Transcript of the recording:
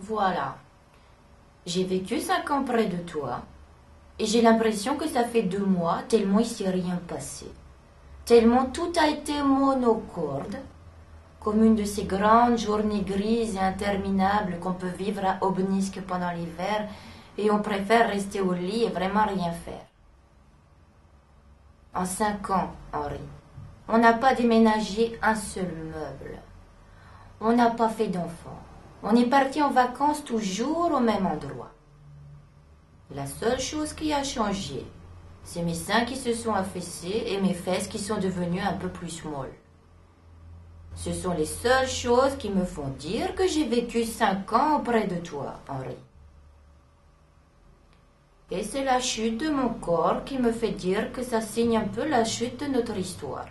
Voilà. J'ai vécu cinq ans près de toi, et j'ai l'impression que ça fait deux mois, tellement il s'est rien passé. Tellement tout a été monocorde, comme une de ces grandes journées grises et interminables qu'on peut vivre à Obnisque pendant l'hiver, et on préfère rester au lit et vraiment rien faire. En cinq ans, Henri, on n'a pas déménagé un seul meuble. On n'a pas fait d'enfants. On est parti en vacances toujours au même endroit. La seule chose qui a changé, c'est mes seins qui se sont affaissés et mes fesses qui sont devenues un peu plus molles. Ce sont les seules choses qui me font dire que j'ai vécu cinq ans auprès de toi, Henri. Et c'est la chute de mon corps qui me fait dire que ça signe un peu la chute de notre histoire.